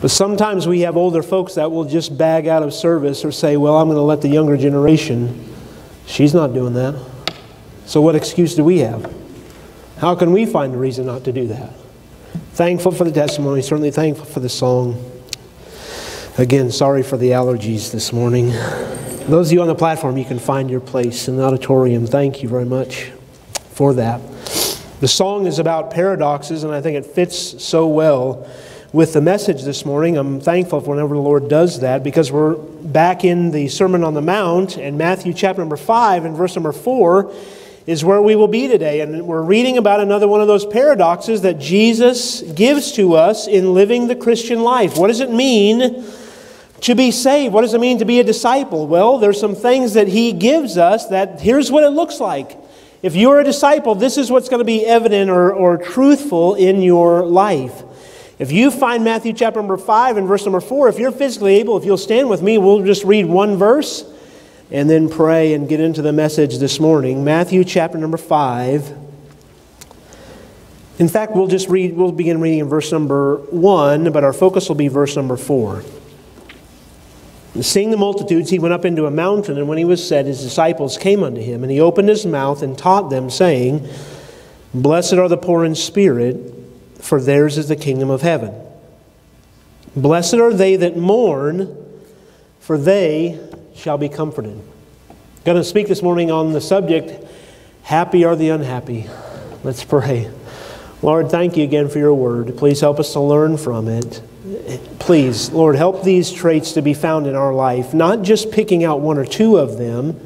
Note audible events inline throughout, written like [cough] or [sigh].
But sometimes we have older folks that will just bag out of service or say, Well, I'm going to let the younger generation. She's not doing that. So, what excuse do we have? How can we find a reason not to do that? Thankful for the testimony, certainly thankful for the song. Again, sorry for the allergies this morning. Those of you on the platform, you can find your place in the auditorium. Thank you very much for that. The song is about paradoxes, and I think it fits so well with the message this morning. I'm thankful for whenever the Lord does that because we're back in the Sermon on the Mount, and Matthew chapter number 5 and verse number 4 is where we will be today. And we're reading about another one of those paradoxes that Jesus gives to us in living the Christian life. What does it mean to be saved? What does it mean to be a disciple? Well, there's some things that he gives us that here's what it looks like. If you're a disciple, this is what's going to be evident or, or truthful in your life. If you find Matthew chapter number 5 and verse number 4, if you're physically able, if you'll stand with me, we'll just read one verse and then pray and get into the message this morning. Matthew chapter number 5. In fact, we'll just read, we'll begin reading in verse number 1, but our focus will be verse number 4. seeing the multitudes, he went up into a mountain, and when he was set, his disciples came unto him, and he opened his mouth and taught them, saying, Blessed are the poor in spirit, for theirs is the kingdom of heaven. Blessed are they that mourn, for they shall be comforted. I'm going to speak this morning on the subject Happy are the unhappy. Let's pray. Lord, thank you again for your word. Please help us to learn from it. Please, Lord, help these traits to be found in our life, not just picking out one or two of them.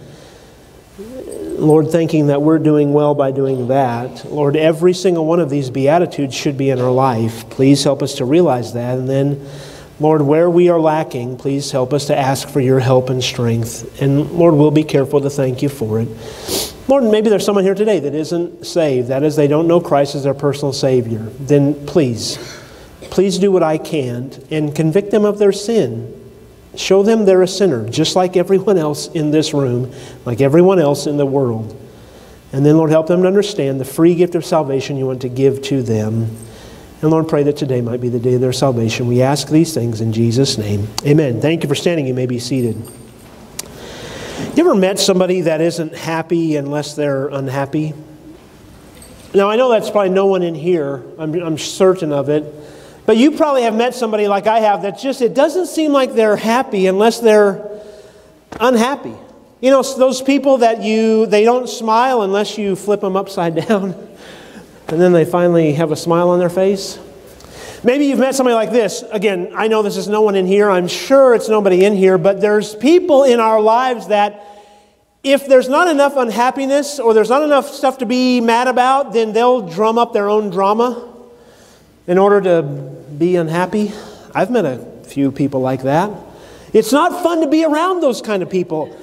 Lord, thinking that we're doing well by doing that. Lord, every single one of these Beatitudes should be in our life. Please help us to realize that and then Lord, where we are lacking, please help us to ask for your help and strength. And Lord, we'll be careful to thank you for it. Lord, maybe there's someone here today that isn't saved. That is, they don't know Christ as their personal Savior. Then please, please do what I can and convict them of their sin. Show them they're a sinner, just like everyone else in this room, like everyone else in the world. And then, Lord, help them to understand the free gift of salvation you want to give to them. And Lord, pray that today might be the day of their salvation. We ask these things in Jesus' name. Amen. Thank you for standing. You may be seated. You ever met somebody that isn't happy unless they're unhappy? Now, I know that's probably no one in here, I'm, I'm certain of it. But you probably have met somebody like I have that just, it doesn't seem like they're happy unless they're unhappy. You know, those people that you, they don't smile unless you flip them upside [laughs] down and then they finally have a smile on their face. Maybe you've met somebody like this. Again, I know this is no one in here. I'm sure it's nobody in here, but there's people in our lives that if there's not enough unhappiness or there's not enough stuff to be mad about, then they'll drum up their own drama in order to be unhappy. I've met a few people like that. It's not fun to be around those kind of people.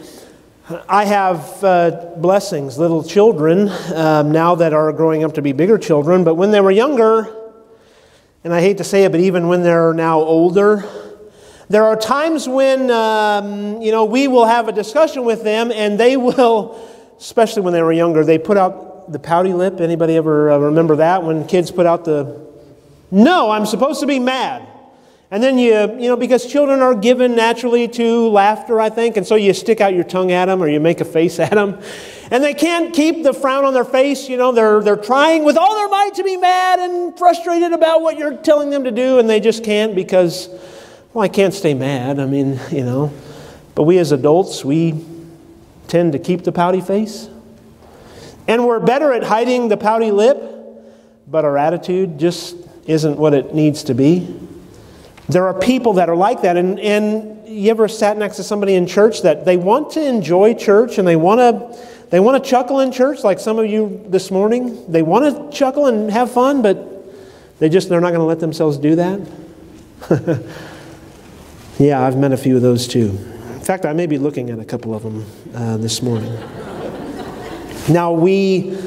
I have uh, blessings, little children um, now that are growing up to be bigger children, but when they were younger, and I hate to say it, but even when they're now older, there are times when, um, you know, we will have a discussion with them and they will, especially when they were younger, they put out the pouty lip. Anybody ever uh, remember that when kids put out the, no, I'm supposed to be mad. And then you, you know, because children are given naturally to laughter, I think, and so you stick out your tongue at them or you make a face at them. And they can't keep the frown on their face, you know, they're, they're trying with all their might to be mad and frustrated about what you're telling them to do, and they just can't because, well, I can't stay mad. I mean, you know. But we as adults, we tend to keep the pouty face. And we're better at hiding the pouty lip, but our attitude just isn't what it needs to be. There are people that are like that. And, and you ever sat next to somebody in church that they want to enjoy church and they want to they want to chuckle in church like some of you this morning? They want to chuckle and have fun, but they just they're not going to let themselves do that? [laughs] yeah, I've met a few of those too. In fact, I may be looking at a couple of them uh, this morning. [laughs] now, we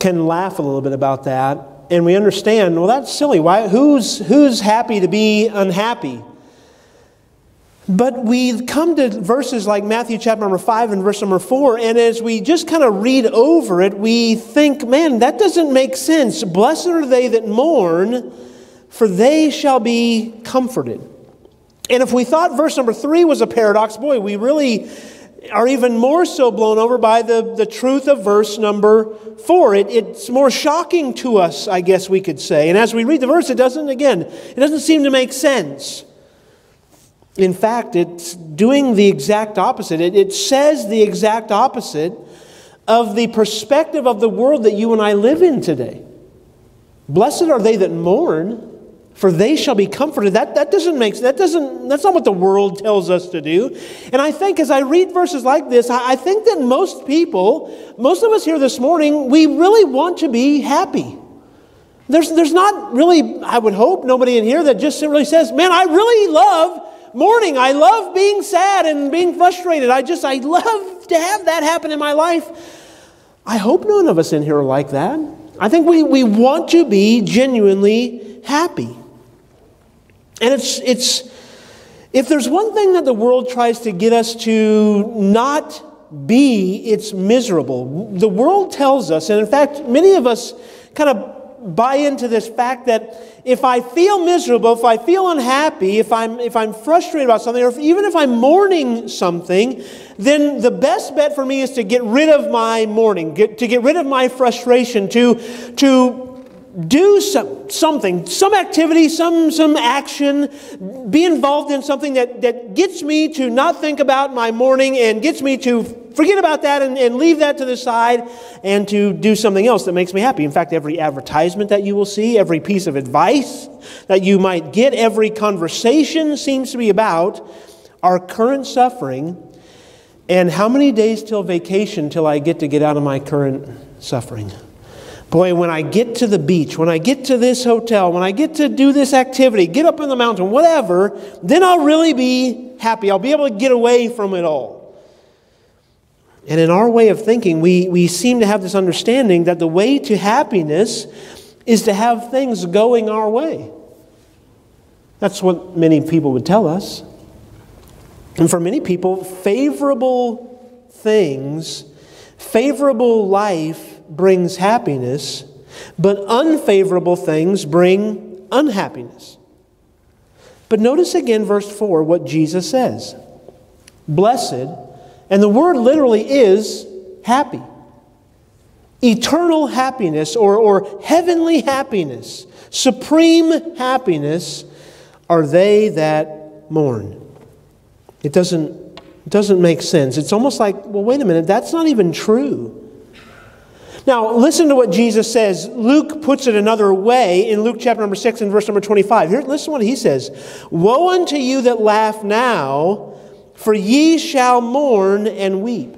can laugh a little bit about that and we understand, well, that's silly. Why, who's, who's happy to be unhappy? But we come to verses like Matthew chapter number 5 and verse number 4, and as we just kind of read over it, we think, man, that doesn't make sense. Blessed are they that mourn, for they shall be comforted. And if we thought verse number three was a paradox, boy, we really are even more so blown over by the, the truth of verse number four. It, it's more shocking to us, I guess we could say. And as we read the verse, it doesn't, again, it doesn't seem to make sense. In fact, it's doing the exact opposite. It, it says the exact opposite of the perspective of the world that you and I live in today. Blessed are they that mourn, for they shall be comforted. That, that doesn't make that doesn't that's not what the world tells us to do. And I think as I read verses like this, I, I think that most people, most of us here this morning, we really want to be happy. There's, there's not really, I would hope, nobody in here that just really says, Man, I really love mourning. I love being sad and being frustrated. I just, I love to have that happen in my life. I hope none of us in here are like that. I think we, we want to be genuinely happy. And it's, it's, if there's one thing that the world tries to get us to not be, it's miserable. The world tells us, and in fact, many of us kind of buy into this fact that if I feel miserable, if I feel unhappy, if I'm, if I'm frustrated about something, or if, even if I'm mourning something, then the best bet for me is to get rid of my mourning, get, to get rid of my frustration, to, to do some, something, some activity, some, some action, be involved in something that, that gets me to not think about my mourning and gets me to forget about that and, and leave that to the side and to do something else that makes me happy. In fact, every advertisement that you will see, every piece of advice that you might get, every conversation seems to be about our current suffering and how many days till vacation till I get to get out of my current suffering. Boy, when I get to the beach, when I get to this hotel, when I get to do this activity, get up in the mountain, whatever, then I'll really be happy. I'll be able to get away from it all. And in our way of thinking, we, we seem to have this understanding that the way to happiness is to have things going our way. That's what many people would tell us. And for many people, favorable things, favorable life, brings happiness, but unfavorable things bring unhappiness. But notice again, verse 4, what Jesus says Blessed, and the word literally is happy. Eternal happiness or, or heavenly happiness, supreme happiness are they that mourn. It doesn't, doesn't make sense. It's almost like, well, wait a minute, that's not even true. Now, listen to what Jesus says. Luke puts it another way in Luke chapter number 6 and verse number 25. Here, listen to what he says Woe unto you that laugh now, for ye shall mourn and weep.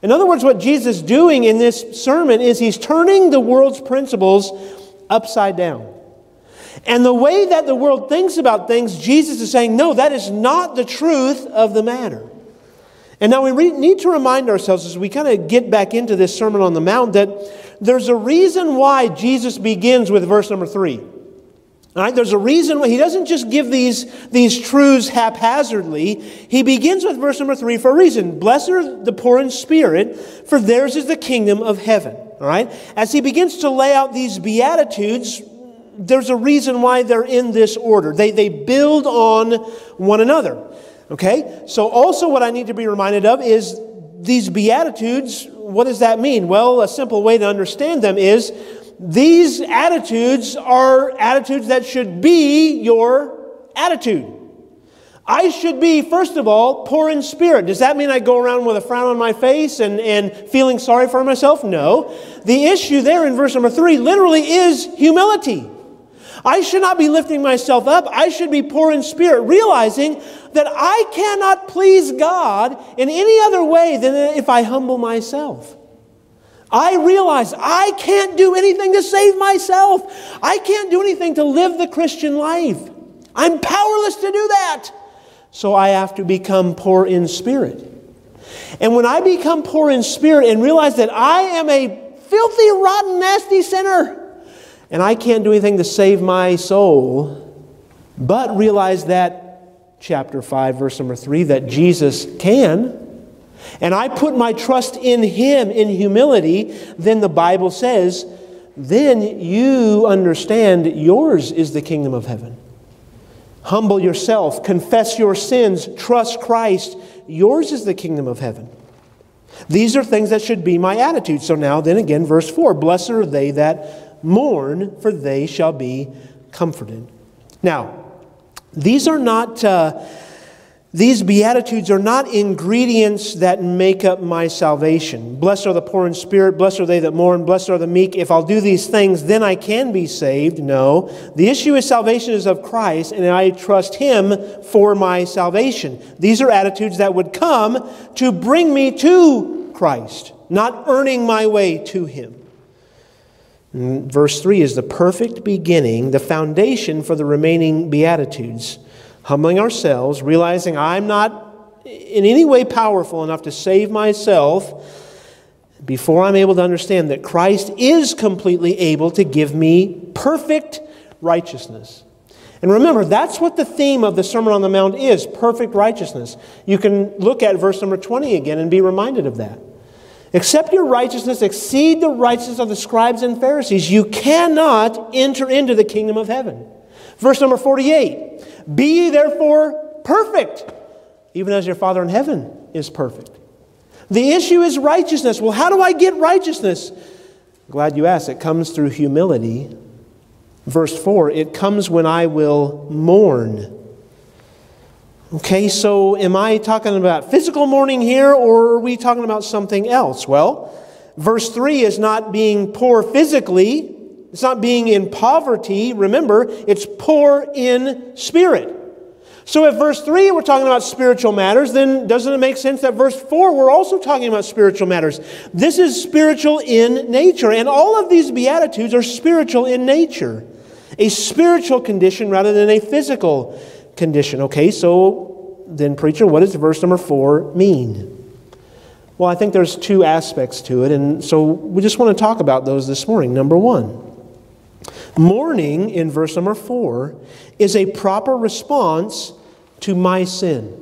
In other words, what Jesus is doing in this sermon is he's turning the world's principles upside down. And the way that the world thinks about things, Jesus is saying, no, that is not the truth of the matter. And now we need to remind ourselves as we kind of get back into this Sermon on the Mount that there's a reason why Jesus begins with verse number three. All right, there's a reason why he doesn't just give these, these truths haphazardly. He begins with verse number three for a reason. Blessed are the poor in spirit, for theirs is the kingdom of heaven. All right? As he begins to lay out these beatitudes, there's a reason why they're in this order. They, they build on one another. Okay? So, also, what I need to be reminded of is these Beatitudes. What does that mean? Well, a simple way to understand them is these attitudes are attitudes that should be your attitude. I should be, first of all, poor in spirit. Does that mean I go around with a frown on my face and, and feeling sorry for myself? No. The issue there in verse number three literally is humility. I should not be lifting myself up. I should be poor in spirit, realizing that I cannot please God in any other way than if I humble myself. I realize I can't do anything to save myself. I can't do anything to live the Christian life. I'm powerless to do that. So I have to become poor in spirit. And when I become poor in spirit and realize that I am a filthy, rotten, nasty sinner, and I can't do anything to save my soul, but realize that, chapter 5, verse number 3, that Jesus can. And I put my trust in Him in humility, then the Bible says then you understand yours is the kingdom of heaven. Humble yourself, confess your sins, trust Christ. Yours is the kingdom of heaven. These are things that should be my attitude. So now, then again, verse 4 Blessed are they that mourn, for they shall be comforted. Now, these are not. Uh, these Beatitudes are not ingredients that make up my salvation. Blessed are the poor in spirit, blessed are they that mourn, blessed are the meek. If I'll do these things, then I can be saved. No. The issue is salvation is of Christ, and I trust Him for my salvation. These are attitudes that would come to bring me to Christ, not earning my way to Him. Verse 3 is the perfect beginning, the foundation for the remaining Beatitudes humbling ourselves, realizing I'm not in any way powerful enough to save myself, before I'm able to understand that Christ is completely able to give me perfect righteousness. And remember, that's what the theme of the Sermon on the Mount is perfect righteousness. You can look at verse number 20 again and be reminded of that. Except your righteousness exceed the righteousness of the scribes and Pharisees, you cannot enter into the kingdom of heaven. Verse number 48 be ye therefore perfect, even as your Father in heaven is perfect. The issue is righteousness. Well, how do I get righteousness? Glad you asked. It comes through humility. Verse 4 it comes when I will mourn. Okay, so am I talking about physical mourning here or are we talking about something else? Well, verse 3 is not being poor physically, it's not being in poverty. Remember, it's poor in spirit. So if verse 3 we're talking about spiritual matters, then doesn't it make sense that verse 4 we're also talking about spiritual matters? This is spiritual in nature, and all of these beatitudes are spiritual in nature. A spiritual condition rather than a physical condition. Okay, so then preacher, what does verse number 4 mean? Well, I think there's two aspects to it, and so we just want to talk about those this morning. Number 1, Mourning, in verse number four, is a proper response to my sin.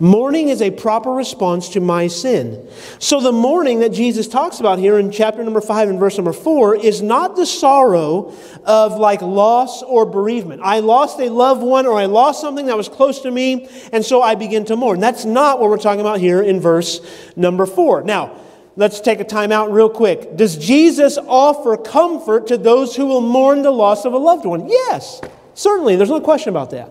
Mourning is a proper response to my sin. So, the mourning that Jesus talks about here in chapter number 5 and verse number 4 is not the sorrow of like loss or bereavement. I lost a loved one or I lost something that was close to me, and so I begin to mourn. That's not what we're talking about here in verse number 4. Now, Let's take a time out real quick. Does Jesus offer comfort to those who will mourn the loss of a loved one? Yes, certainly. There's no question about that.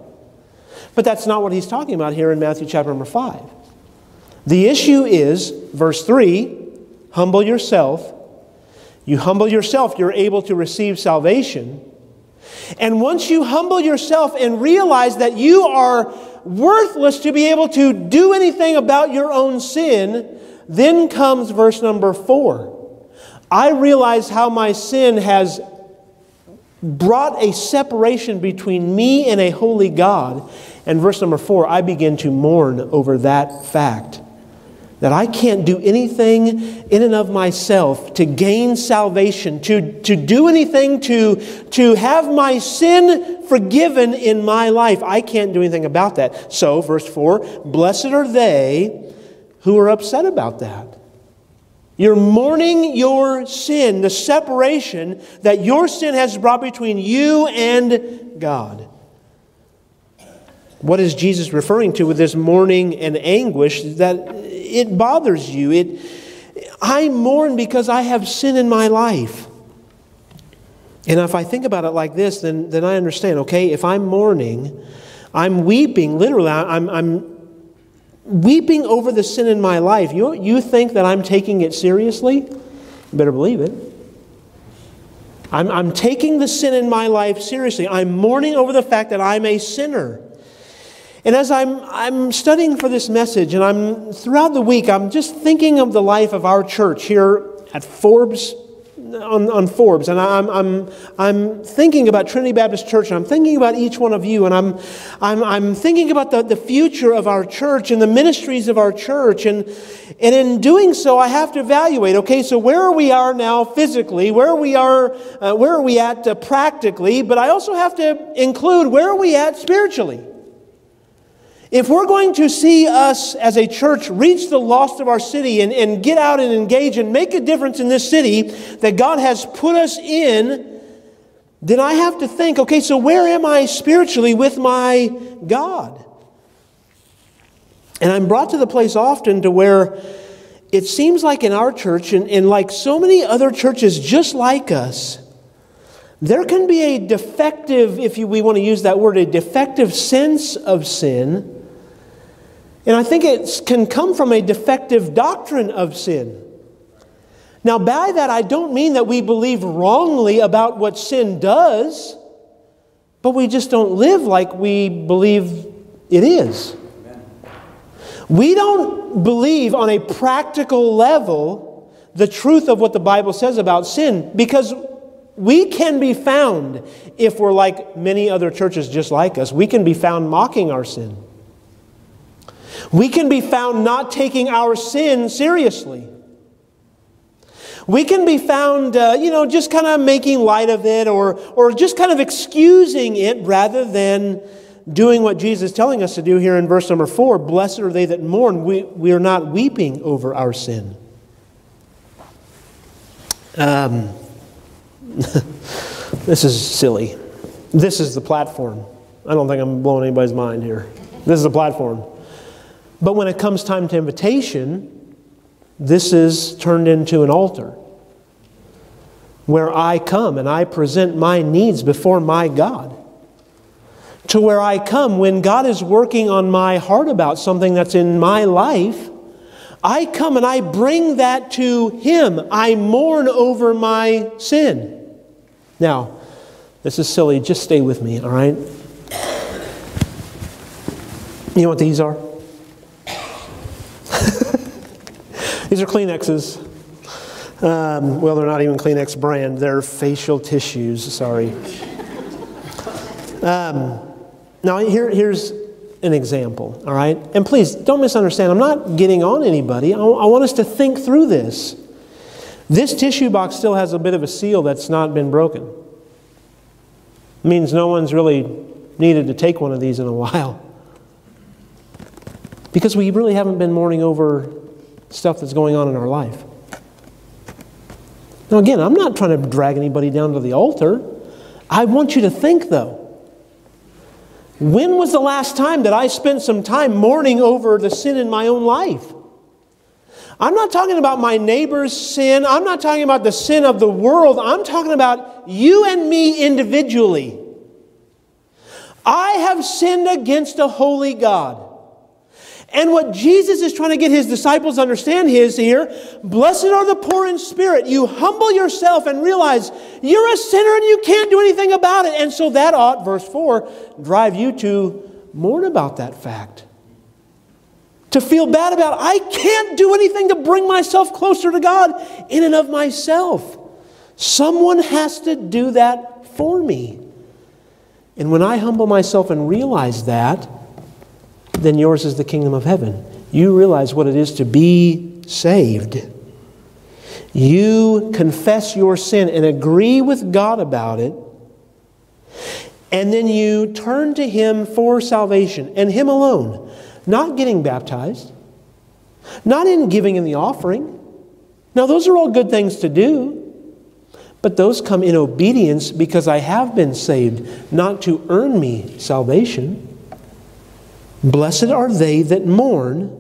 But that's not what he's talking about here in Matthew chapter number 5. The issue is, verse 3 humble yourself. You humble yourself, you're able to receive salvation. And once you humble yourself and realize that you are worthless to be able to do anything about your own sin, then comes verse number four. I realize how my sin has brought a separation between me and a holy God. And verse number four, I begin to mourn over that fact that I can't do anything in and of myself to gain salvation, to, to do anything to, to have my sin forgiven in my life. I can't do anything about that. So, verse 4 Blessed are they who are upset about that. You're mourning your sin, the separation that your sin has brought between you and God. What is Jesus referring to with this mourning and anguish? That it bothers you. It, I mourn because I have sin in my life. And if I think about it like this, then, then I understand, okay, if I'm mourning, I'm weeping, literally, I'm, I'm weeping over the sin in my life, you, you think that I'm taking it seriously? You better believe it. I'm, I'm taking the sin in my life seriously. I'm mourning over the fact that I'm a sinner. And as I'm, I'm studying for this message, and I'm throughout the week, I'm just thinking of the life of our church here at Forbes on, on Forbes, and I'm, I'm, I'm thinking about Trinity Baptist Church, and I'm thinking about each one of you, and I'm, I'm, I'm thinking about the, the future of our church and the ministries of our church. And, and in doing so, I have to evaluate okay, so where we are now physically, where we are, uh, where are we at uh, practically, but I also have to include where are we at spiritually. If we're going to see us as a church reach the lost of our city and, and get out and engage and make a difference in this city that God has put us in, then I have to think okay, so where am I spiritually with my God? And I'm brought to the place often to where it seems like in our church and, and like so many other churches just like us, there can be a defective, if you, we want to use that word, a defective sense of sin and I think it can come from a defective doctrine of sin. Now, by that, I don't mean that we believe wrongly about what sin does, but we just don't live like we believe it is. We don't believe on a practical level the truth of what the Bible says about sin because we can be found, if we're like many other churches just like us, we can be found mocking our sin. We can be found not taking our sin seriously. We can be found, uh, you know, just kind of making light of it or, or just kind of excusing it rather than doing what Jesus is telling us to do here in verse number four. Blessed are they that mourn. We, we are not weeping over our sin. Um, [laughs] this is silly. This is the platform. I don't think I'm blowing anybody's mind here. This is the platform. But when it comes time to invitation, this is turned into an altar where I come and I present my needs before my God. To where I come when God is working on my heart about something that's in my life, I come and I bring that to Him. I mourn over my sin. Now, this is silly. Just stay with me, all right? You know what these are? [laughs] These are Kleenexes. Um, well, they're not even Kleenex brand, they're facial tissues, sorry. Um, now, here, here's an example, all right? And please don't misunderstand, I'm not getting on anybody. I, I want us to think through this. This tissue box still has a bit of a seal that's not been broken. It means no one's really needed to take one of these in a [laughs] while. Because we really haven't been mourning over stuff that's going on in our life. Now, again, I'm not trying to drag anybody down to the altar. I want you to think, though. When was the last time that I spent some time mourning over the sin in my own life? I'm not talking about my neighbor's sin. I'm not talking about the sin of the world. I'm talking about you and me individually. I have sinned against a holy God. And what Jesus is trying to get his disciples to understand is here blessed are the poor in spirit. You humble yourself and realize you're a sinner and you can't do anything about it. And so that ought, verse 4, drive you to mourn about that fact. To feel bad about, I can't do anything to bring myself closer to God in and of myself. Someone has to do that for me. And when I humble myself and realize that, then yours is the kingdom of heaven. You realize what it is to be saved. You confess your sin and agree with God about it. And then you turn to Him for salvation and Him alone. Not getting baptized, not in giving in the offering. Now, those are all good things to do. But those come in obedience because I have been saved, not to earn me salvation. Blessed are they that mourn,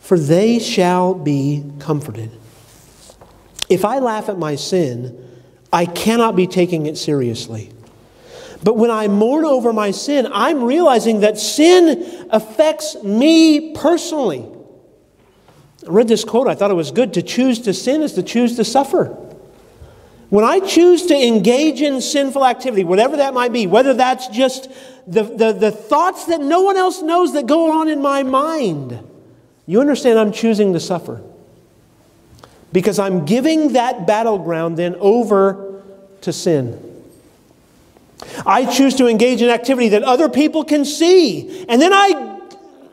for they shall be comforted. If I laugh at my sin, I cannot be taking it seriously. But when I mourn over my sin, I'm realizing that sin affects me personally. I read this quote, I thought it was good. To choose to sin is to choose to suffer. When I choose to engage in sinful activity, whatever that might be, whether that's just the, the, the thoughts that no one else knows that go on in my mind. You understand, I'm choosing to suffer. Because I'm giving that battleground then over to sin. I choose to engage in activity that other people can see. And then I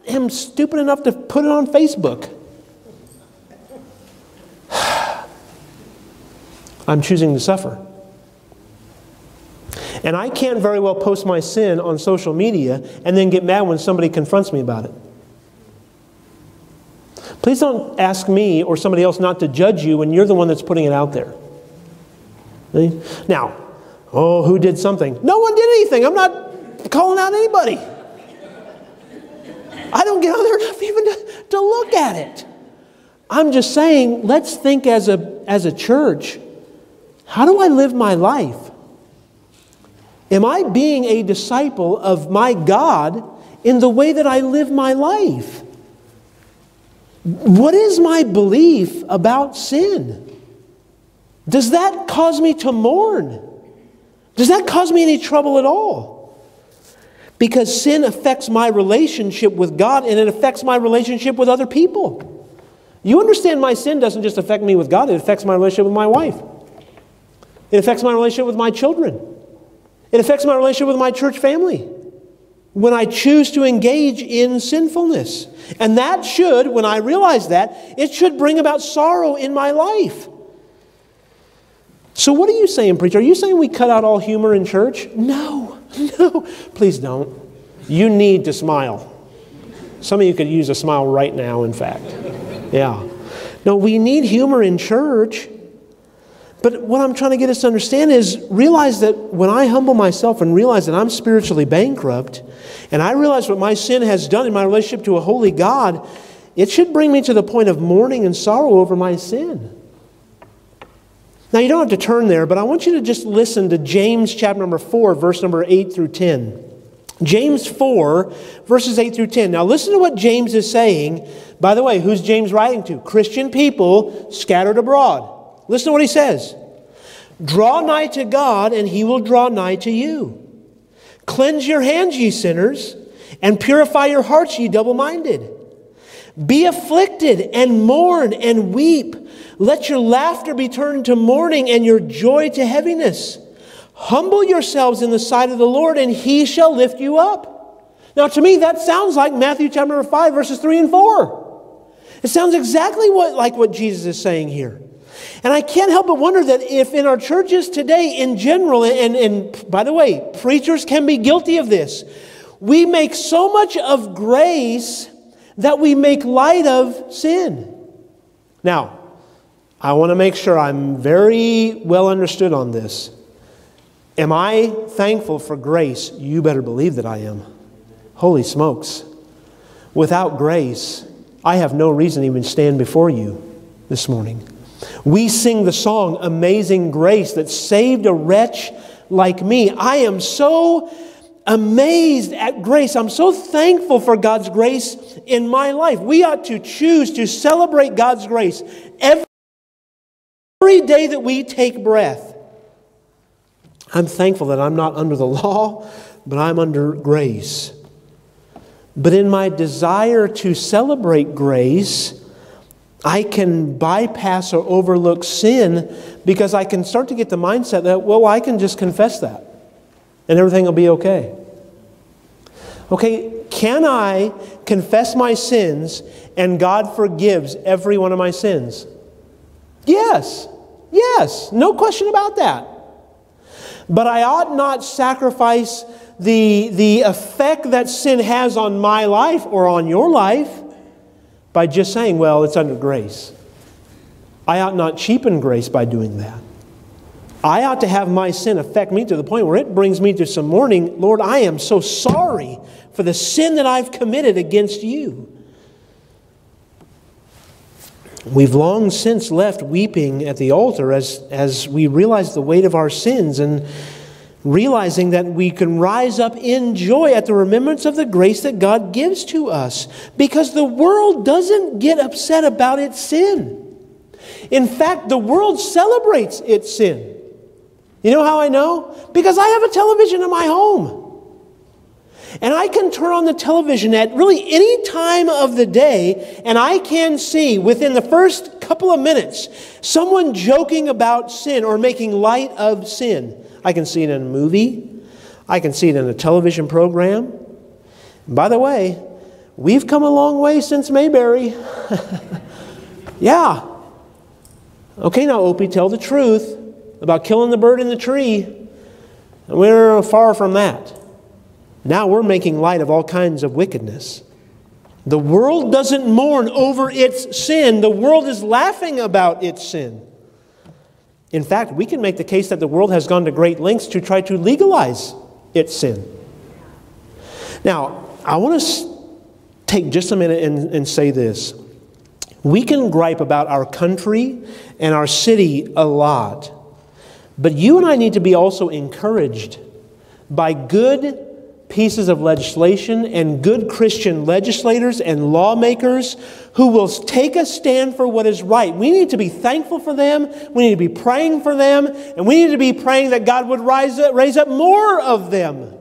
am stupid enough to put it on Facebook. I'm choosing to suffer. And I can't very well post my sin on social media and then get mad when somebody confronts me about it. Please don't ask me or somebody else not to judge you when you're the one that's putting it out there. Now, oh, who did something? No one did anything. I'm not calling out anybody. I don't get on there enough [laughs] even to, to look at it. I'm just saying, let's think as a, as a church how do I live my life? Am I being a disciple of my God in the way that I live my life? What is my belief about sin? Does that cause me to mourn? Does that cause me any trouble at all? Because sin affects my relationship with God and it affects my relationship with other people. You understand my sin doesn't just affect me with God, it affects my relationship with my wife. It affects my relationship with my children. It affects my relationship with my church family when I choose to engage in sinfulness. And that should, when I realize that, it should bring about sorrow in my life. So, what are you saying, preacher? Are you saying we cut out all humor in church? No, [laughs] no. Please don't. You need to smile. Some of you could use a smile right now, in fact. Yeah. No, we need humor in church. But what I'm trying to get us to understand is realize that when I humble myself and realize that I'm spiritually bankrupt, and I realize what my sin has done in my relationship to a holy God, it should bring me to the point of mourning and sorrow over my sin. Now, you don't have to turn there, but I want you to just listen to James chapter number 4, verse number 8 through 10. James 4, verses 8 through 10. Now, listen to what James is saying. By the way, who's James writing to? Christian people scattered abroad. Listen to what he says Draw nigh to God, and he will draw nigh to you. Cleanse your hands, ye sinners, and purify your hearts, ye double minded. Be afflicted and mourn and weep. Let your laughter be turned to mourning and your joy to heaviness. Humble yourselves in the sight of the Lord, and he shall lift you up. Now, to me, that sounds like Matthew chapter 5, verses 3 and 4. It sounds exactly what, like what Jesus is saying here. And I can't help but wonder that if in our churches today, in general, and, and by the way, preachers can be guilty of this, we make so much of grace that we make light of sin. Now, I want to make sure I'm very well understood on this. Am I thankful for grace? You better believe that I am. Holy smokes. Without grace, I have no reason to even stand before you this morning. We sing the song, Amazing Grace, that saved a wretch like me. I am so amazed at grace. I'm so thankful for God's grace in my life. We ought to choose to celebrate God's grace every day that we take breath. I'm thankful that I'm not under the law, but I'm under grace. But in my desire to celebrate grace, I can bypass or overlook sin because I can start to get the mindset that, well, I can just confess that and everything will be okay. Okay, can I confess my sins and God forgives every one of my sins? Yes, yes, no question about that. But I ought not sacrifice the, the effect that sin has on my life or on your life by just saying, well, it's under grace. I ought not cheapen grace by doing that. I ought to have my sin affect me to the point where it brings me to some mourning. Lord, I am so sorry for the sin that I've committed against you. We've long since left weeping at the altar as, as we realize the weight of our sins and realizing that we can rise up in joy at the remembrance of the grace that God gives to us because the world doesn't get upset about its sin. In fact, the world celebrates its sin. You know how I know? Because I have a television in my home. And I can turn on the television at really any time of the day, and I can see within the first couple of minutes someone joking about sin or making light of sin. I can see it in a movie. I can see it in a television program. And by the way, we've come a long way since Mayberry. [laughs] yeah. Okay, now, Opie, tell the truth about killing the bird in the tree. We're far from that. Now we're making light of all kinds of wickedness. The world doesn't mourn over its sin, the world is laughing about its sin. In fact, we can make the case that the world has gone to great lengths to try to legalize its sin. Now, I want to take just a minute and, and say this. We can gripe about our country and our city a lot, but you and I need to be also encouraged by good pieces of legislation and good Christian legislators and lawmakers who will take a stand for what is right. We need to be thankful for them. We need to be praying for them. And we need to be praying that God would rise raise up more of them.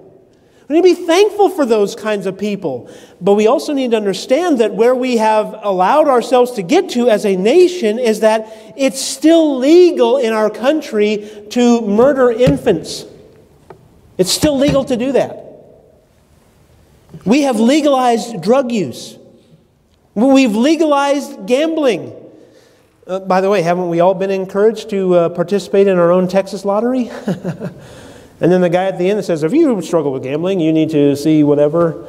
We need to be thankful for those kinds of people. But we also need to understand that where we have allowed ourselves to get to as a nation is that it's still legal in our country to murder infants. It's still legal to do that. We have legalized drug use. We've legalized gambling. Uh, by the way, haven't we all been encouraged to uh, participate in our own Texas lottery? [laughs] and then the guy at the end says, if you struggle with gambling, you need to see whatever.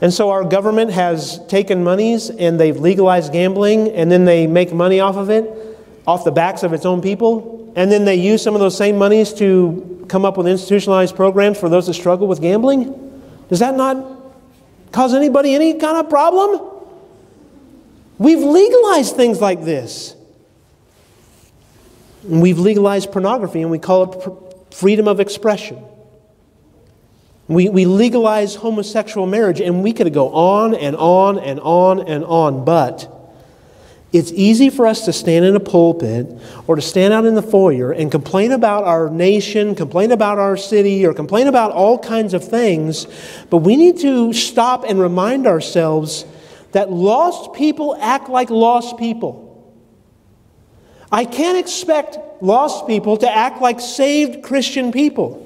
And so our government has taken monies and they've legalized gambling, and then they make money off of it, off the backs of its own people. And then they use some of those same monies to come up with institutionalized programs for those that struggle with gambling. Does that not cause anybody any kind of problem? We've legalized things like this. We've legalized pornography and we call it freedom of expression. We, we legalize homosexual marriage and we could go on and on and on and on, but it's easy for us to stand in a pulpit or to stand out in the foyer and complain about our nation, complain about our city, or complain about all kinds of things, but we need to stop and remind ourselves that lost people act like lost people. I can't expect lost people to act like saved Christian people.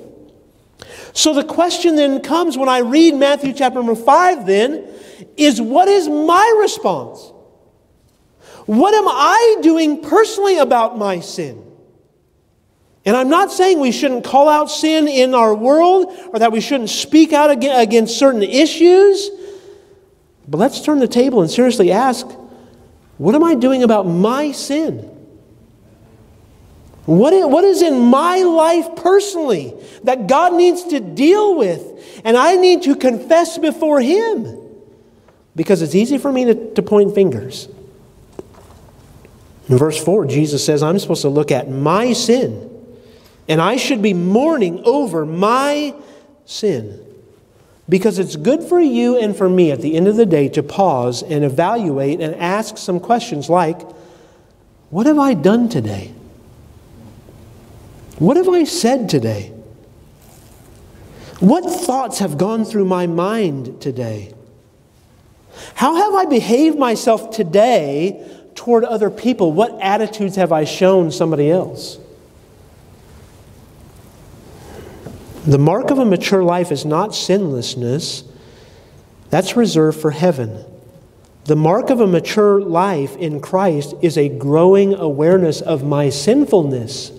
So the question then comes when I read Matthew chapter number 5 then is what is my response? What am I doing personally about my sin? And I'm not saying we shouldn't call out sin in our world or that we shouldn't speak out against certain issues. But let's turn the table and seriously ask what am I doing about my sin? What is, what is in my life personally that God needs to deal with and I need to confess before Him? Because it's easy for me to, to point fingers. In verse 4, Jesus says, I'm supposed to look at my sin, and I should be mourning over my sin. Because it's good for you and for me at the end of the day to pause and evaluate and ask some questions like, What have I done today? What have I said today? What thoughts have gone through my mind today? How have I behaved myself today toward other people? What attitudes have I shown somebody else? The mark of a mature life is not sinlessness, that's reserved for heaven. The mark of a mature life in Christ is a growing awareness of my sinfulness,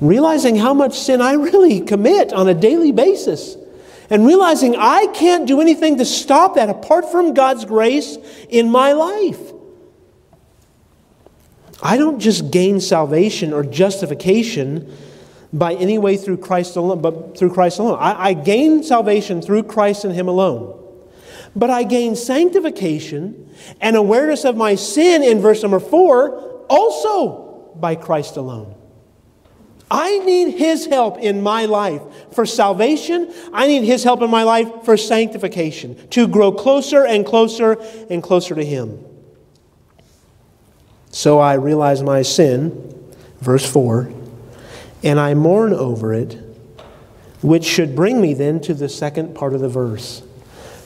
realizing how much sin I really commit on a daily basis, and realizing I can't do anything to stop that apart from God's grace in my life. I don't just gain salvation or justification by any way through Christ alone, but through Christ alone. I, I gain salvation through Christ and Him alone. But I gain sanctification and awareness of my sin in verse number four also by Christ alone. I need His help in my life for salvation. I need His help in my life for sanctification, to grow closer and closer and closer to Him. So I realize my sin, verse 4, and I mourn over it, which should bring me then to the second part of the verse.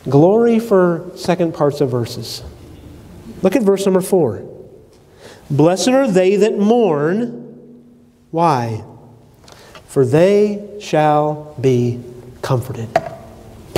Glory for second parts of verses. Look at verse number 4. Blessed are they that mourn. Why? For they shall be comforted.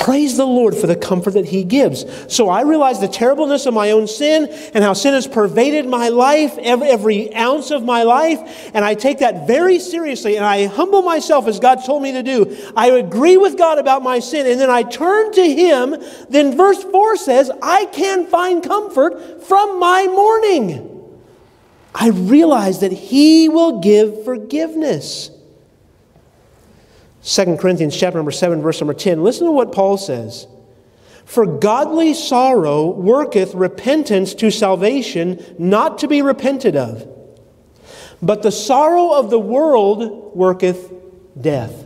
Praise the Lord for the comfort that He gives. So I realize the terribleness of my own sin and how sin has pervaded my life, every, ounce of my life, and I take that very seriously and I humble myself as God told me to do. I agree with God about my sin and then I turn to Him. Then verse 4 says, I can find comfort from my mourning. I realize that He will give forgiveness. 2 Corinthians chapter number 7 verse number 10. Listen to what Paul says. For godly sorrow worketh repentance to salvation, not to be repented of. But the sorrow of the world worketh death.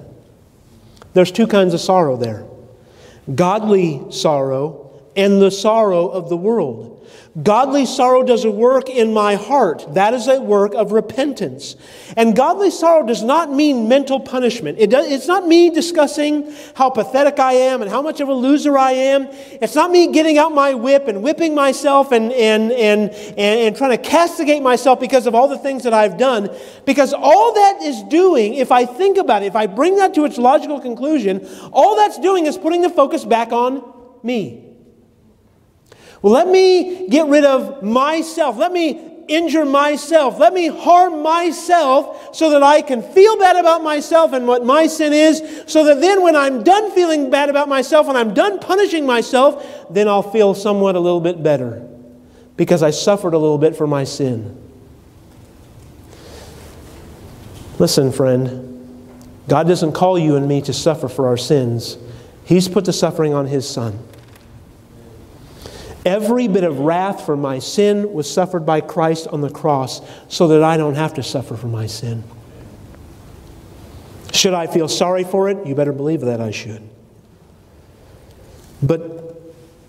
There's two kinds of sorrow there godly sorrow and the sorrow of the world. Godly sorrow does a work in my heart. That is a work of repentance. And godly sorrow does not mean mental punishment. It does, it's not me discussing how pathetic I am and how much of a loser I am. It's not me getting out my whip and whipping myself and, and, and, and, and trying to castigate myself because of all the things that I've done. Because all that is doing, if I think about it, if I bring that to its logical conclusion, all that's doing is putting the focus back on me. Well, let me get rid of myself. Let me injure myself. Let me harm myself so that I can feel bad about myself and what my sin is, so that then when I'm done feeling bad about myself and I'm done punishing myself, then I'll feel somewhat a little bit better because I suffered a little bit for my sin. Listen, friend, God doesn't call you and me to suffer for our sins, He's put the suffering on His Son. Every bit of wrath for my sin was suffered by Christ on the cross so that I don't have to suffer for my sin. Should I feel sorry for it? You better believe that I should. But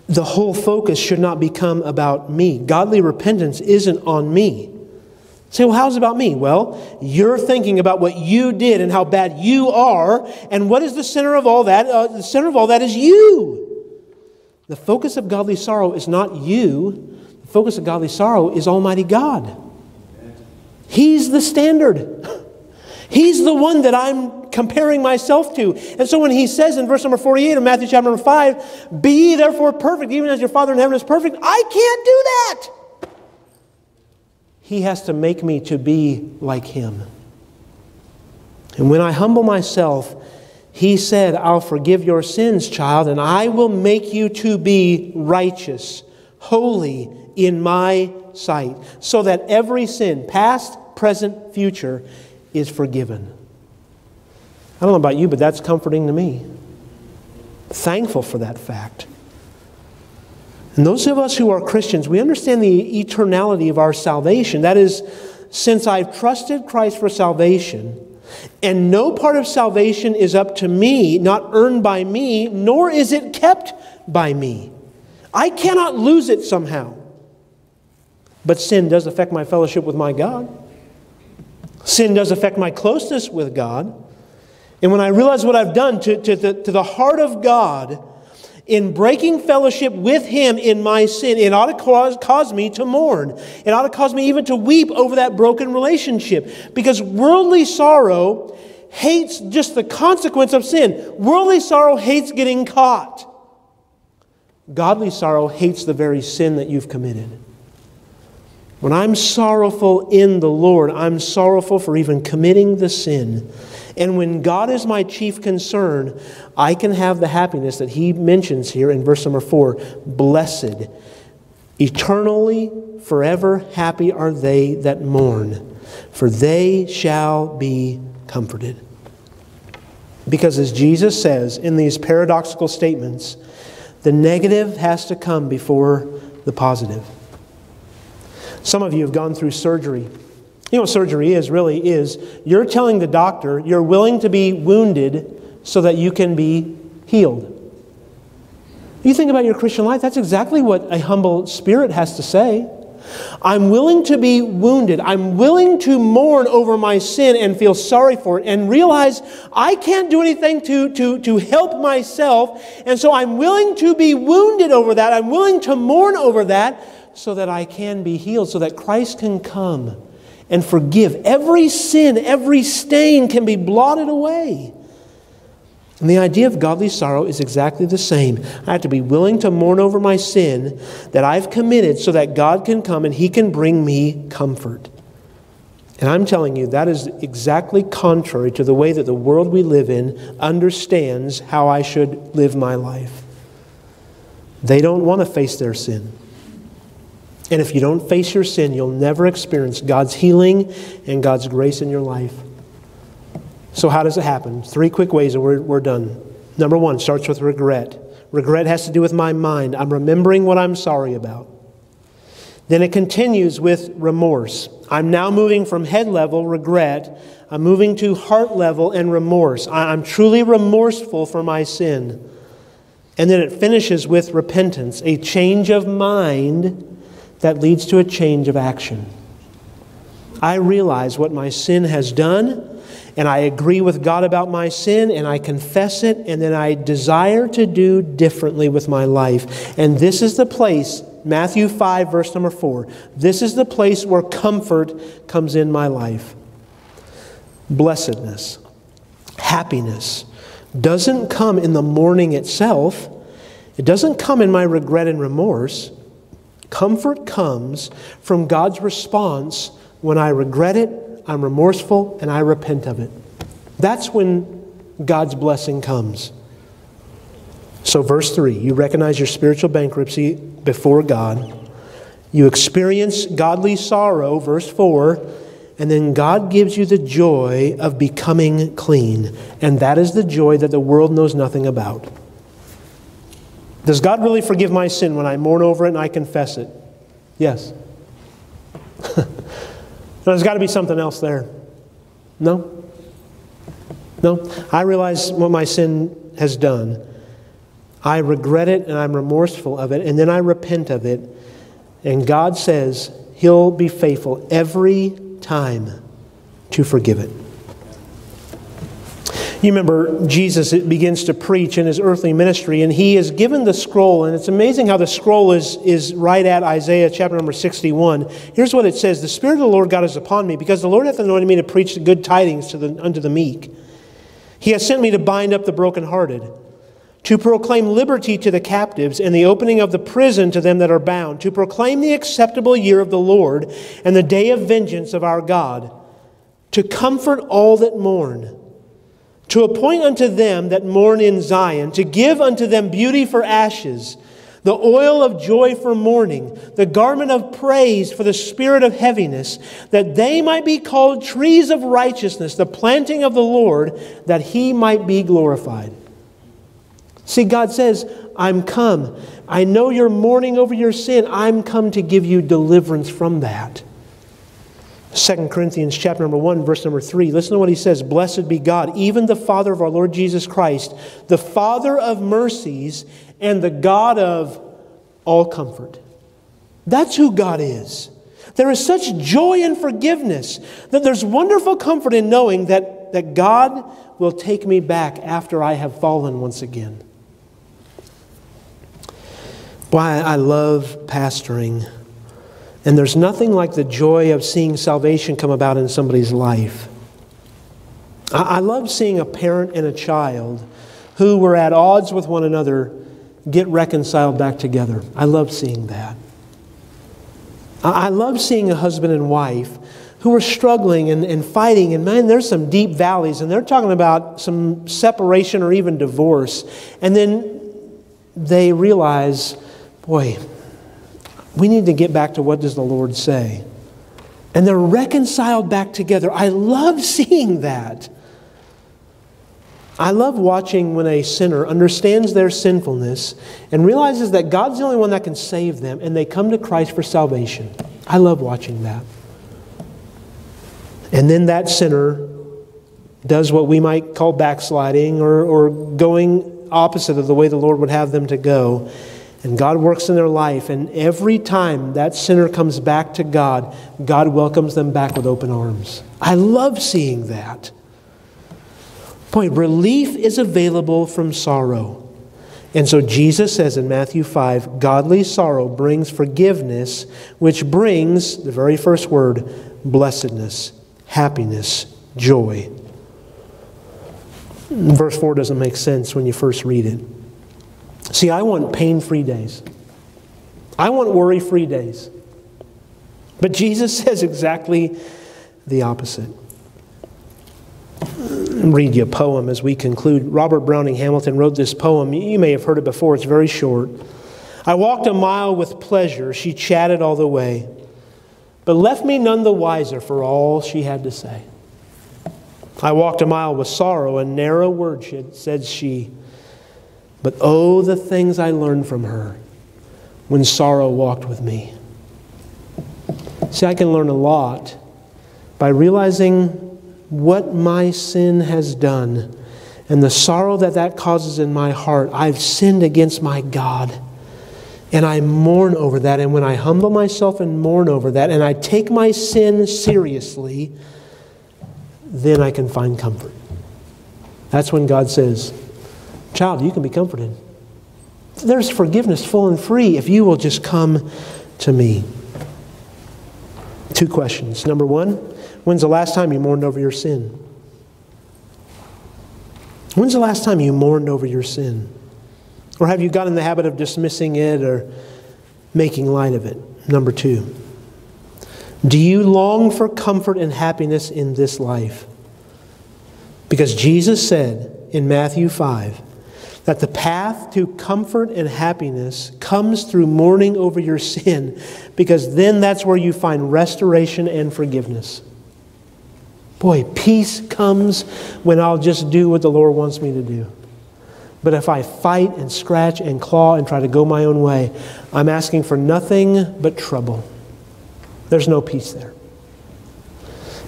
the whole focus should not become about me. Godly repentance isn't on me. Say, well, how's it about me? Well, you're thinking about what you did and how bad you are, and what is the center of all that? Uh, the center of all that is you. The focus of godly sorrow is not you, the focus of godly sorrow is Almighty God. He's the standard. [laughs] He's the one that I'm comparing myself to. And so when he says in verse number 48 of Matthew chapter number 5, Be ye therefore perfect, even as your Father in heaven is perfect, I can't do that. He has to make me to be like him. And when I humble myself, he said, I'll forgive your sins, child, and I will make you to be righteous, holy in my sight, so that every sin, past, present, future, is forgiven. I don't know about you, but that's comforting to me. Thankful for that fact. And those of us who are Christians, we understand the eternality of our salvation. That is, since I've trusted Christ for salvation, and no part of salvation is up to me, not earned by me, nor is it kept by me. I cannot lose it somehow. But sin does affect my fellowship with my God. Sin does affect my closeness with God. And when I realize what I've done to, to, the, to the heart of God, in breaking fellowship with Him in my sin, it ought to cause, cause me to mourn. It ought to cause me even to weep over that broken relationship. Because worldly sorrow hates just the consequence of sin. Worldly sorrow hates getting caught. Godly sorrow hates the very sin that you've committed. When I'm sorrowful in the Lord, I'm sorrowful for even committing the sin. And when God is my chief concern, I can have the happiness that he mentions here in verse number four blessed. Eternally, forever happy are they that mourn, for they shall be comforted. Because as Jesus says in these paradoxical statements, the negative has to come before the positive. Some of you have gone through surgery you know what surgery is, really is you're telling the doctor you're willing to be wounded so that you can be healed. You think about your Christian life, that's exactly what a humble spirit has to say. I'm willing to be wounded. I'm willing to mourn over my sin and feel sorry for it and realize I can't do anything to, to, to help myself. And so I'm willing to be wounded over that. I'm willing to mourn over that so that I can be healed, so that Christ can come and forgive. Every sin, every stain can be blotted away. And the idea of godly sorrow is exactly the same. I have to be willing to mourn over my sin that I've committed so that God can come and He can bring me comfort. And I'm telling you, that is exactly contrary to the way that the world we live in understands how I should live my life. They don't want to face their sin. And if you don't face your sin, you'll never experience God's healing and God's grace in your life. So, how does it happen? Three quick ways, and we're, we're done. Number one starts with regret. Regret has to do with my mind. I'm remembering what I'm sorry about. Then it continues with remorse. I'm now moving from head level, regret. I'm moving to heart level and remorse. I'm truly remorseful for my sin. And then it finishes with repentance, a change of mind that leads to a change of action. I realize what my sin has done, and I agree with God about my sin, and I confess it, and then I desire to do differently with my life. And this is the place, Matthew 5, verse number 4, this is the place where comfort comes in my life. Blessedness, happiness doesn't come in the mourning itself, it doesn't come in my regret and remorse. Comfort comes from God's response when I regret it, I'm remorseful, and I repent of it. That's when God's blessing comes. So, verse 3 you recognize your spiritual bankruptcy before God. You experience godly sorrow, verse 4, and then God gives you the joy of becoming clean. And that is the joy that the world knows nothing about. Does God really forgive my sin when I mourn over it and I confess it? Yes. [laughs] There's got to be something else there. No? No? I realize what my sin has done. I regret it and I'm remorseful of it, and then I repent of it. And God says He'll be faithful every time to forgive it. You remember Jesus begins to preach in his earthly ministry, and he is given the scroll, and it's amazing how the scroll is, is right at Isaiah chapter number 61. Here's what it says The Spirit of the Lord God is upon me, because the Lord hath anointed me to preach the good tidings to the, unto the meek. He has sent me to bind up the brokenhearted, to proclaim liberty to the captives, and the opening of the prison to them that are bound, to proclaim the acceptable year of the Lord, and the day of vengeance of our God, to comfort all that mourn to appoint unto them that mourn in Zion, to give unto them beauty for ashes, the oil of joy for mourning, the garment of praise for the spirit of heaviness, that they might be called trees of righteousness, the planting of the Lord, that he might be glorified. See, God says, I'm come. I know you're mourning over your sin. I'm come to give you deliverance from that. 2 Corinthians chapter number 1 verse number 3 listen to what he says. Blessed be God even the father of our Lord Jesus Christ the father of mercies and the God of all comfort. That's who God is. There is such joy and forgiveness that there's wonderful comfort in knowing that, that God will take me back after I have fallen once again. Why I love pastoring and there's nothing like the joy of seeing salvation come about in somebody's life. I, I love seeing a parent and a child who were at odds with one another get reconciled back together. I love seeing that. I, I love seeing a husband and wife who are struggling and, and fighting, and man, there's some deep valleys, and they're talking about some separation or even divorce. And then they realize, boy, we need to get back to what does the Lord say. And they're reconciled back together. I love [laughs] seeing that. I love watching when a sinner understands their sinfulness and realizes that God's the only one that can save them and they come to Christ for salvation. I love watching that. And then that sinner does what we might call backsliding or, or going opposite of the way the Lord would have them to go. And God works in their life, and every time that sinner comes back to God, God welcomes them back with open arms. I love seeing that. Point relief is available from sorrow. And so Jesus says in Matthew 5 godly sorrow brings forgiveness, which brings, the very first word, blessedness, happiness, joy. Verse 4 doesn't make sense when you first read it. See, I want pain free days, I want worry free days. But Jesus [laughs] says exactly the opposite. read you a poem as we conclude. Robert Browning Hamilton wrote this poem. You may have heard it before, it's very short. I walked a mile with pleasure. She chatted all the way, but left me none the wiser for all she had to say. I walked a mile with sorrow, and narrow words said she. But oh, the things I learned from her when sorrow walked with me. See, I can learn a lot by realizing what my sin has done and the sorrow that that causes in my heart. I've sinned against my God. And I mourn over that. And when I humble myself and mourn over that, and I take my sin seriously, then I can find comfort. That's when God says, Child, you can be comforted. There's forgiveness full and free if you will just come to me. Two questions. Number one, when's the last time you mourned over your sin? When's the last time you mourned over your sin? Or have you got in the habit of dismissing it or making light of it? Number two, do you long for comfort and happiness in this life? Because Jesus said in Matthew 5 that the path to comfort and happiness comes through mourning over your sin, because then that's where you find restoration and forgiveness. Boy, peace comes when I'll just do what the Lord wants me to do. But if I fight and scratch and claw and try to go my own way, I'm asking for nothing but trouble. There's no peace there.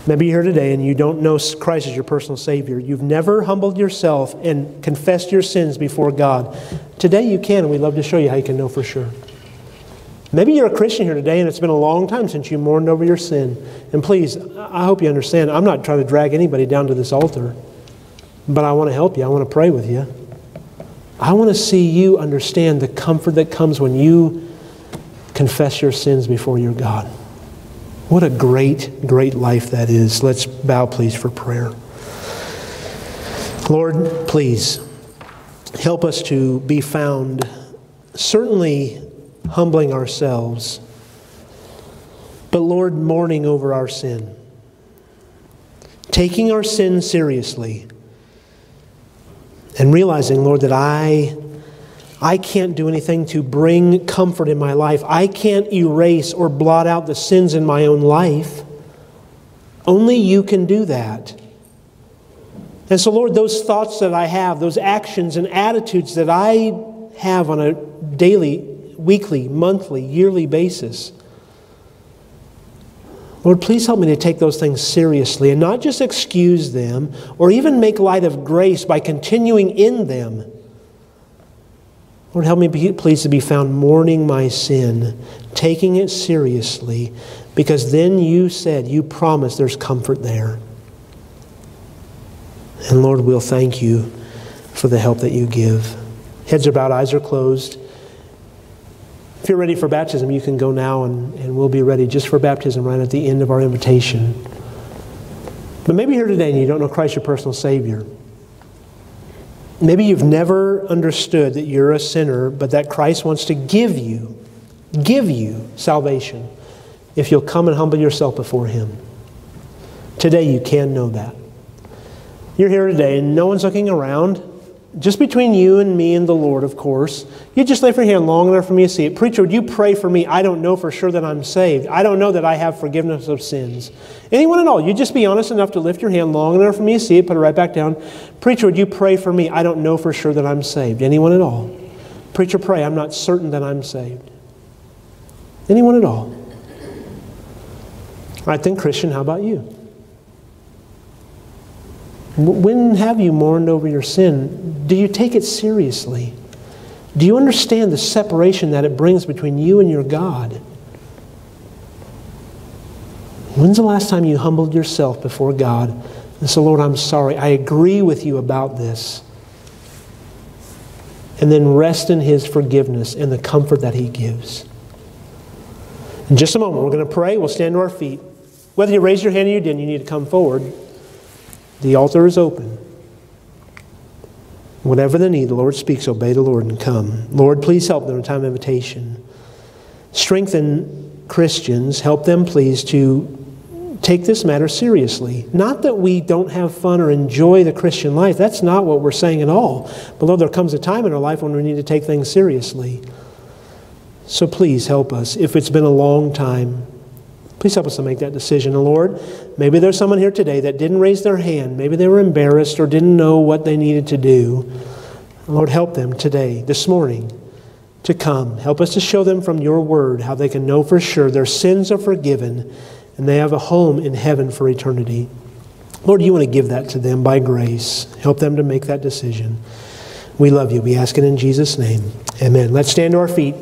Maybe you're here today and you don't know Christ as your personal Savior. You've never humbled yourself and confessed your sins before God. Today you can, and we'd love to show you how you can know for sure. Maybe you're a Christian here today and it's been a long time since you mourned over your sin. And please, I hope you understand, I'm not trying to drag anybody down to this altar, but I want to help you. I want to pray with you. I want to see you understand the comfort that comes when you confess your sins before your God. What a great, great life that is. Let's bow, please, for prayer. Lord, please help us to be found certainly humbling ourselves, but Lord, mourning over our sin, taking our sin seriously, and realizing, Lord, that I I can't do anything to bring comfort in my life. I can't erase or blot out the sins in my own life. Only you can do that. And so, Lord, those thoughts that I have, those actions and attitudes that I have on a daily, weekly, monthly, yearly basis, Lord, please help me to take those things seriously and not just excuse them or even make light of grace by continuing in them Lord, help me be, please to be found mourning my sin, taking it seriously, because then you said, you promised there's comfort there. And Lord, we'll thank you for the help that you give. Heads are bowed, eyes are closed. If you're ready for baptism, you can go now and, and we'll be ready just for baptism right at the end of our invitation. But maybe here today and you don't know Christ your personal Savior. Maybe you've never understood that you're a sinner, but that Christ wants to give you, give you salvation if you'll come and humble yourself before Him. Today you can know that. You're here today and no one's looking around just between you and me and the Lord, of course, you just lay your hand long enough for me to see it. Preacher, would you pray for me? I don't know for sure that I'm saved. I don't know that I have forgiveness of sins. Anyone at all, you just be honest enough to lift your hand long enough for me to see it, put it right back down. Preacher, would you pray for me? I don't know for sure that I'm saved. Anyone at all? Preacher, pray. I'm not certain that I'm saved. Anyone at all? All right, then, Christian, how about you? When have you mourned over your sin? Do you take it seriously? Do you understand the separation that it brings between you and your God? When's the last time you humbled yourself before God and said, Lord, I'm sorry. I agree with you about this. And then rest in His forgiveness and the comfort that He gives. In just a moment, we're going to pray. We'll stand to our feet. Whether you raise your hand or you didn't, you need to come forward. The altar is open. Whatever the need, the Lord speaks, obey the Lord and come. Lord, please help them in time of invitation. Strengthen Christians. Help them, please, to take this matter seriously. Not that we don't have fun or enjoy the Christian life. That's not what we're saying at all. But Lord, there comes a time in our life when we need to take things seriously. So please help us. If it's been a long time, please help us to make that decision. Lord, maybe there's someone here today that didn't raise their hand. Maybe they were embarrassed or didn't know what they needed to do. Lord, help them today, this morning, to come. Help us to show them from your word how they can know for sure their sins are forgiven and they have a home in heaven for eternity. Lord, you want to give that to them by grace. Help them to make that decision. We love you. We ask it in Jesus' name. Amen. Let's stand to our feet.